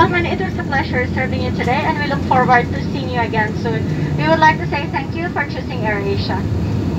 gentlemen, it was a pleasure serving you today and we look forward to seeing you again soon. We would like to say thank you for choosing AirAsia.